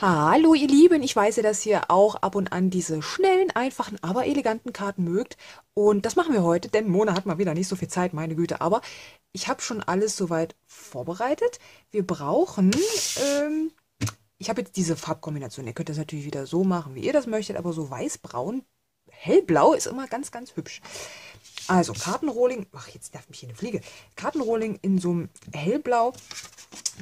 Hallo ihr Lieben, ich weiß ja, dass ihr auch ab und an diese schnellen, einfachen, aber eleganten Karten mögt. Und das machen wir heute, denn Mona hat mal wieder nicht so viel Zeit, meine Güte. Aber ich habe schon alles soweit vorbereitet. Wir brauchen, ähm, ich habe jetzt diese Farbkombination. Ihr könnt das natürlich wieder so machen, wie ihr das möchtet, aber so weiß-braun, hellblau ist immer ganz, ganz hübsch. Also Kartenrolling, ach jetzt darf mich hier eine Fliege. Kartenrolling in so einem hellblau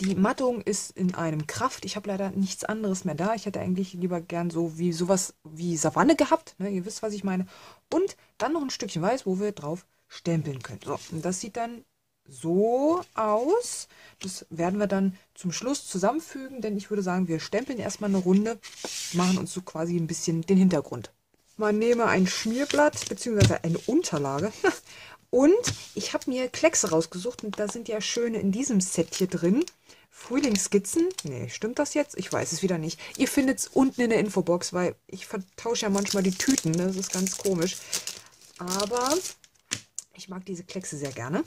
die Mattung ist in einem Kraft. Ich habe leider nichts anderes mehr da. Ich hätte eigentlich lieber gern so wie sowas wie Savanne gehabt. Ne? Ihr wisst, was ich meine. Und dann noch ein Stückchen weiß, wo wir drauf stempeln können. So, und das sieht dann so aus. Das werden wir dann zum Schluss zusammenfügen, denn ich würde sagen, wir stempeln erstmal eine Runde, machen uns so quasi ein bisschen den Hintergrund. Man nehme ein Schmierblatt bzw. eine Unterlage Und ich habe mir Kleckse rausgesucht und da sind ja schöne in diesem Set hier drin. Frühlingsskizzen. Nee, stimmt das jetzt? Ich weiß es wieder nicht. Ihr findet es unten in der Infobox, weil ich vertausche ja manchmal die Tüten. Das ist ganz komisch. Aber ich mag diese Kleckse sehr gerne.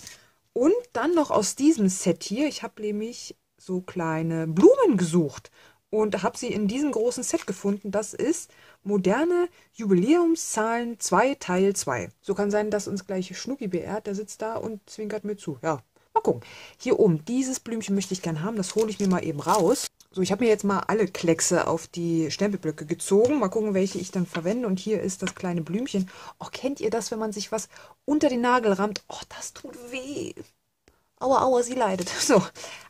Und dann noch aus diesem Set hier. Ich habe nämlich so kleine Blumen gesucht und habe sie in diesem großen Set gefunden. Das ist Moderne Jubiläumszahlen 2 Teil 2. So kann sein, dass uns gleich Schnucki beehrt. Der sitzt da und zwinkert mir zu. Ja, mal gucken. Hier oben, dieses Blümchen möchte ich gerne haben. Das hole ich mir mal eben raus. So, ich habe mir jetzt mal alle Kleckse auf die Stempelblöcke gezogen. Mal gucken, welche ich dann verwende. Und hier ist das kleine Blümchen. Oh, kennt ihr das, wenn man sich was unter den Nagel rammt? Oh, das tut weh. Aua, aua, sie leidet. So,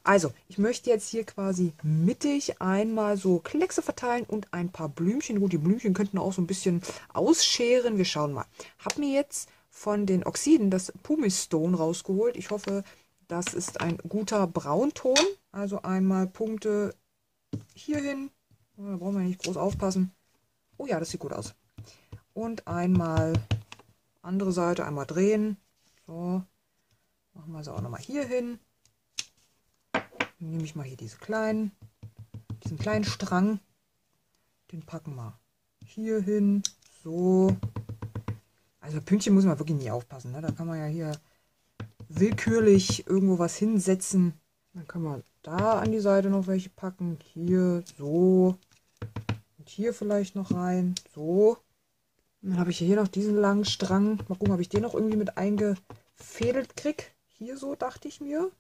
also, ich möchte jetzt hier quasi mittig einmal so Kleckse verteilen und ein paar Blümchen. Gut, die Blümchen könnten auch so ein bisschen ausscheren. Wir schauen mal. Hab mir jetzt von den Oxiden das Pumice Stone rausgeholt. Ich hoffe, das ist ein guter Braunton. Also einmal Punkte hier hin. Da brauchen wir nicht groß aufpassen. Oh ja, das sieht gut aus. Und einmal andere Seite, einmal drehen. So, Machen wir sie auch nochmal hier hin. Dann nehme ich mal hier diese kleinen, diesen kleinen Strang. Den packen wir hier hin. So. Also Pünktchen muss man wirklich nie aufpassen. Ne? Da kann man ja hier willkürlich irgendwo was hinsetzen. Dann kann man da an die Seite noch welche packen. Hier, so. Und hier vielleicht noch rein. So. Und dann habe ich hier noch diesen langen Strang. Mal gucken, ob ich den noch irgendwie mit eingefädelt kriege. Hier so, dachte ich mir.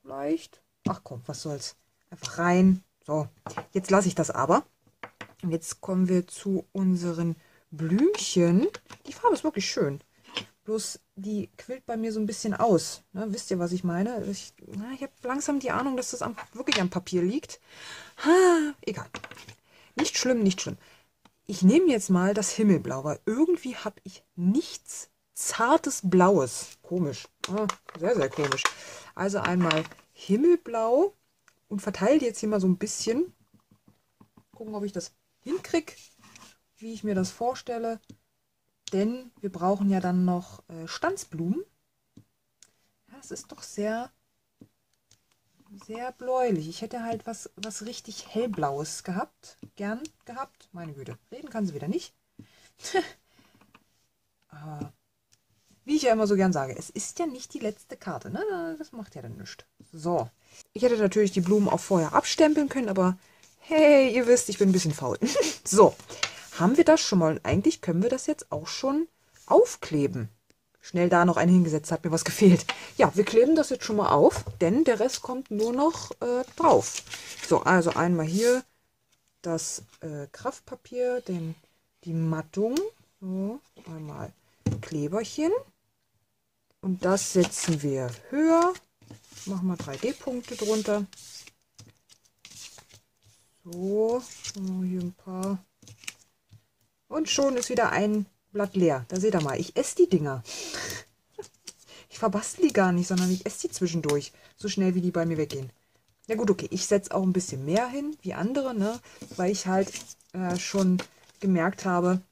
Vielleicht. Ach komm, was soll's. Einfach rein. So, jetzt lasse ich das aber. Und jetzt kommen wir zu unseren Blümchen. Die Farbe ist wirklich schön. Bloß die quillt bei mir so ein bisschen aus. Ne, wisst ihr, was ich meine? Ich, ich habe langsam die Ahnung, dass das am, wirklich am Papier liegt. Ha, egal. Nicht schlimm, nicht schlimm. Ich nehme jetzt mal das Himmelblau, weil irgendwie habe ich nichts zartes Blaues. Komisch. Ah, sehr, sehr komisch. Also einmal Himmelblau und verteile jetzt hier mal so ein bisschen. Gucken, ob ich das hinkriege, wie ich mir das vorstelle. Denn wir brauchen ja dann noch äh, Stanzblumen. Ja, es ist doch sehr, sehr bläulich. Ich hätte halt was, was richtig hellblaues gehabt. Gern gehabt. Meine Güte. Reden kann sie wieder nicht. Aber wie ich ja immer so gern sage, es ist ja nicht die letzte Karte. Ne? Das macht ja dann nichts. So. Ich hätte natürlich die Blumen auch vorher abstempeln können, aber hey, ihr wisst, ich bin ein bisschen faul. so. Haben wir das schon mal? Und eigentlich können wir das jetzt auch schon aufkleben. Schnell da noch einen hingesetzt, hat mir was gefehlt. Ja, wir kleben das jetzt schon mal auf, denn der Rest kommt nur noch äh, drauf. So, also einmal hier das äh, Kraftpapier, den, die Mattung. So, einmal Kleberchen. Und das setzen wir höher. Machen wir 3D-Punkte drunter. So, hier ein paar. Und schon ist wieder ein Blatt leer. Da seht ihr mal, ich esse die Dinger. Ich verbastel die gar nicht, sondern ich esse die zwischendurch. So schnell, wie die bei mir weggehen. Ja gut, okay, ich setze auch ein bisschen mehr hin wie andere, ne? weil ich halt äh, schon gemerkt habe,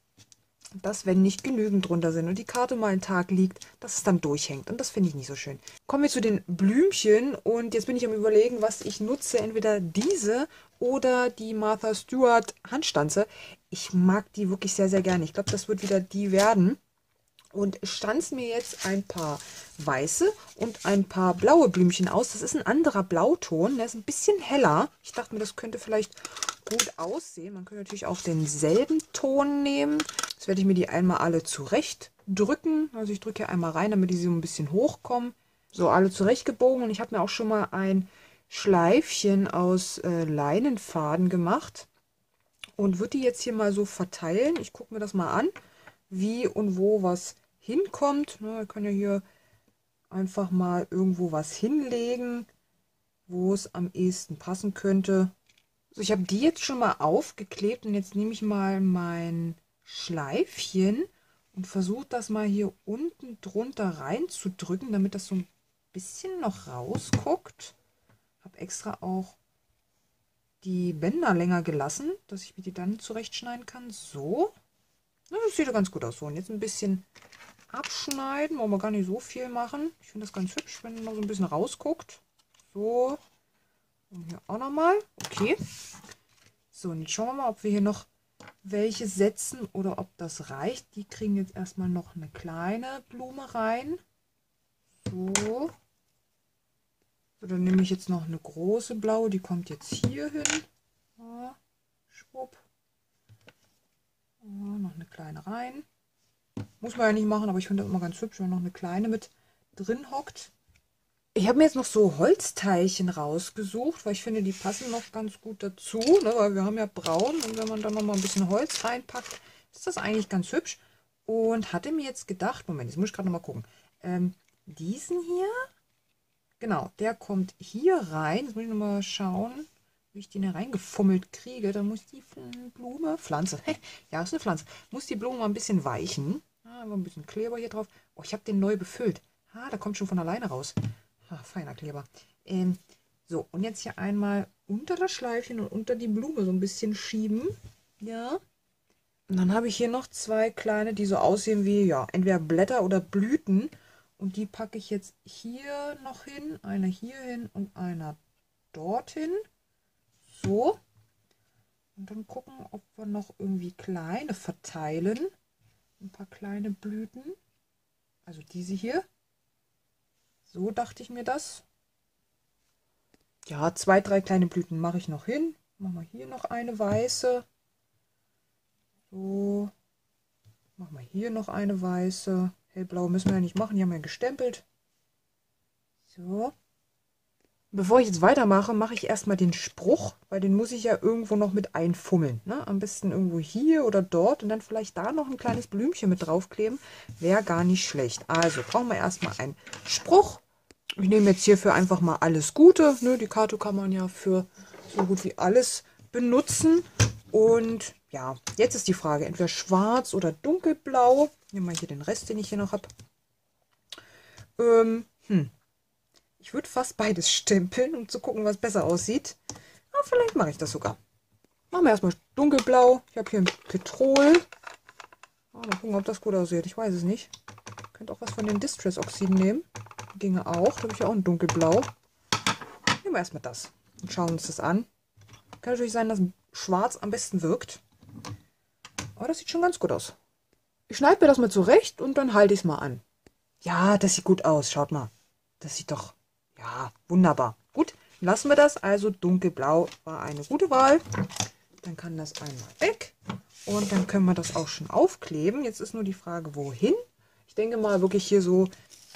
dass wenn nicht genügend drunter sind und die Karte mal einen Tag liegt, dass es dann durchhängt. Und das finde ich nicht so schön. Kommen wir zu den Blümchen und jetzt bin ich am überlegen, was ich nutze. Entweder diese oder die Martha Stewart Handstanze. Ich mag die wirklich sehr, sehr gerne. Ich glaube, das wird wieder die werden. und stanze mir jetzt ein paar weiße und ein paar blaue Blümchen aus. Das ist ein anderer Blauton, der ist ein bisschen heller. Ich dachte mir, das könnte vielleicht gut aussehen. Man könnte natürlich auch denselben Ton nehmen. Jetzt werde ich mir die einmal alle zurecht drücken. Also ich drücke hier einmal rein, damit die so ein bisschen hochkommen. So, alle zurechtgebogen. Und ich habe mir auch schon mal ein Schleifchen aus äh, Leinenfaden gemacht. Und würde die jetzt hier mal so verteilen. Ich gucke mir das mal an, wie und wo was hinkommt. Ne, wir können ja hier einfach mal irgendwo was hinlegen, wo es am ehesten passen könnte. So, ich habe die jetzt schon mal aufgeklebt und jetzt nehme ich mal mein Schleifchen und versuche das mal hier unten drunter reinzudrücken, damit das so ein bisschen noch rausguckt. Habe extra auch die Bänder länger gelassen, dass ich mir die dann zurechtschneiden kann. So. Das sieht ja ganz gut aus. So, und jetzt ein bisschen abschneiden. Wollen wir gar nicht so viel machen. Ich finde das ganz hübsch, wenn man so ein bisschen rausguckt. So. Und hier auch nochmal. Okay. So, und jetzt schauen wir mal, ob wir hier noch welche setzen oder ob das reicht. Die kriegen jetzt erstmal noch eine kleine Blume rein. So. so dann nehme ich jetzt noch eine große blaue. Die kommt jetzt hier hin. Ja, schwupp. Ja, noch eine kleine rein. Muss man ja nicht machen, aber ich finde das immer ganz hübsch, wenn noch eine kleine mit drin hockt. Ich habe mir jetzt noch so Holzteilchen rausgesucht, weil ich finde, die passen noch ganz gut dazu, ne? weil wir haben ja braun und wenn man dann noch mal ein bisschen Holz reinpackt, ist das eigentlich ganz hübsch. Und hatte mir jetzt gedacht, Moment, jetzt muss ich gerade noch mal gucken, ähm, diesen hier, genau, der kommt hier rein. Jetzt muss ich noch mal schauen, wie ich den hier reingefummelt kriege. Dann muss die Blume, Pflanze, ja, ist eine Pflanze, muss die Blume mal ein bisschen weichen. Ah, ein bisschen Kleber hier drauf. Oh, ich habe den neu befüllt. Ah, da kommt schon von alleine raus. Ach, feiner Kleber. Ähm, so, und jetzt hier einmal unter das Schleifchen und unter die Blume so ein bisschen schieben. Ja. Und dann habe ich hier noch zwei kleine, die so aussehen wie, ja, entweder Blätter oder Blüten. Und die packe ich jetzt hier noch hin. Einer hier hin und einer dorthin. So. Und dann gucken, ob wir noch irgendwie kleine verteilen. Ein paar kleine Blüten. Also diese hier. So dachte ich mir das. Ja, zwei, drei kleine Blüten mache ich noch hin. Machen wir hier noch eine weiße. So. Machen wir hier noch eine weiße. Hellblau müssen wir ja nicht machen, die haben wir gestempelt. So. Bevor ich jetzt weitermache, mache ich erstmal den Spruch, weil den muss ich ja irgendwo noch mit einfummeln. Ne? Am besten irgendwo hier oder dort und dann vielleicht da noch ein kleines Blümchen mit draufkleben. Wäre gar nicht schlecht. Also brauchen wir erstmal einen Spruch. Ich nehme jetzt hierfür einfach mal alles Gute. Ne? Die Karte kann man ja für so gut wie alles benutzen. Und ja, jetzt ist die Frage, entweder schwarz oder dunkelblau. Nehmen wir hier den Rest, den ich hier noch habe. Ähm, hm. Ich würde fast beides stempeln, um zu gucken, was besser aussieht. Aber vielleicht mache ich das sogar. Machen wir erstmal dunkelblau. Ich habe hier ein Petrol. Oh, mal gucken, ob das gut aussieht. Ich weiß es nicht. Könnt auch was von den Distress-Oxiden nehmen ginge auch. Da habe ich auch ein dunkelblau. Nehmen wir erstmal das und schauen uns das an. Kann natürlich sein, dass schwarz am besten wirkt. Aber das sieht schon ganz gut aus. Ich schneide mir das mal zurecht und dann halte ich es mal an. Ja, das sieht gut aus. Schaut mal. Das sieht doch, ja, wunderbar. Gut, lassen wir das. Also dunkelblau war eine gute Wahl. Dann kann das einmal weg. Und dann können wir das auch schon aufkleben. Jetzt ist nur die Frage, wohin. Ich denke mal wirklich hier so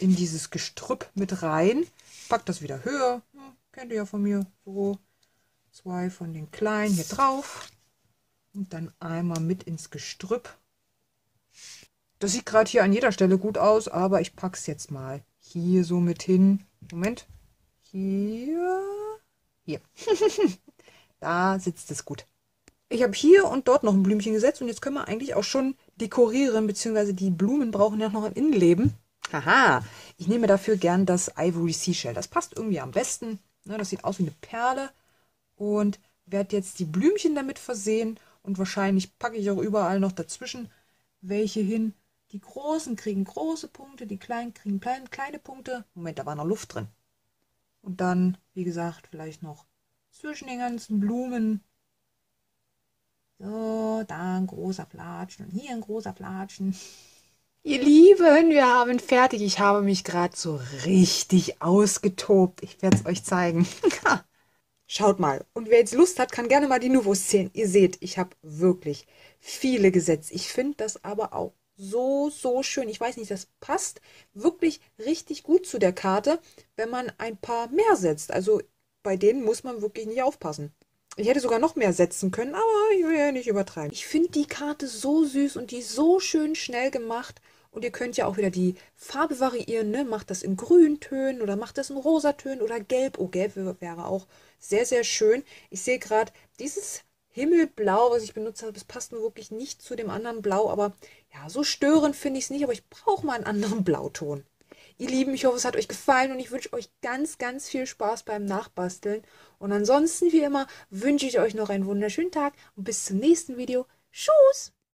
in dieses Gestrüpp mit rein. Pack das wieder höher. Ja, kennt ihr ja von mir. So zwei von den kleinen hier drauf. Und dann einmal mit ins Gestrüpp. Das sieht gerade hier an jeder Stelle gut aus, aber ich packe es jetzt mal hier so mit hin. Moment. Hier. Hier. da sitzt es gut. Ich habe hier und dort noch ein Blümchen gesetzt und jetzt können wir eigentlich auch schon dekorieren, beziehungsweise die Blumen brauchen ja noch ein Innenleben. Haha, ich nehme dafür gern das Ivory Seashell. Das passt irgendwie am besten. Ne, das sieht aus wie eine Perle. Und werde jetzt die Blümchen damit versehen. Und wahrscheinlich packe ich auch überall noch dazwischen welche hin. Die großen kriegen große Punkte, die kleinen kriegen kleine, kleine Punkte. Moment, da war noch Luft drin. Und dann, wie gesagt, vielleicht noch zwischen den ganzen Blumen. So, da ein großer Flatschen und hier ein großer Flatschen. Ihr Lieben, wir haben fertig. Ich habe mich gerade so richtig ausgetobt. Ich werde es euch zeigen. Schaut mal. Und wer jetzt Lust hat, kann gerne mal die Nouveaus zählen. Ihr seht, ich habe wirklich viele gesetzt. Ich finde das aber auch so, so schön. Ich weiß nicht, das passt wirklich richtig gut zu der Karte, wenn man ein paar mehr setzt. Also bei denen muss man wirklich nicht aufpassen. Ich hätte sogar noch mehr setzen können, aber ich will ja nicht übertreiben. Ich finde die Karte so süß und die so schön schnell gemacht. Und ihr könnt ja auch wieder die Farbe variieren, ne? Macht das in Grüntönen oder macht das in Rosatönen oder Gelb. Oh, Gelb wäre auch sehr, sehr schön. Ich sehe gerade, dieses Himmelblau, was ich benutzt habe, das passt nur wirklich nicht zu dem anderen Blau. Aber ja, so störend finde ich es nicht, aber ich brauche mal einen anderen Blauton. Ihr Lieben, ich hoffe, es hat euch gefallen und ich wünsche euch ganz, ganz viel Spaß beim Nachbasteln. Und ansonsten, wie immer, wünsche ich euch noch einen wunderschönen Tag und bis zum nächsten Video. Tschüss!